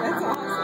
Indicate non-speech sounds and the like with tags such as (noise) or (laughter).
来 (laughs) 走